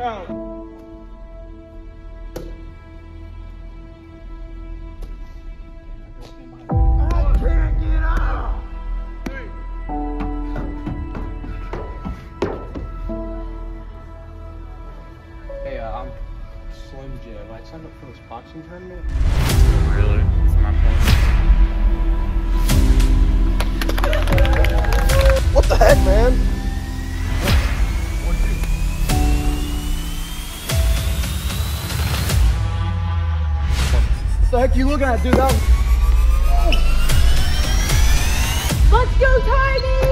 out. I can't get out. Hey, uh, I'm Slim Jim. I signed up for this boxing tournament. Really? It's not What the heck, man? The heck are you looking at, dude? That was... Let's go, Tiny!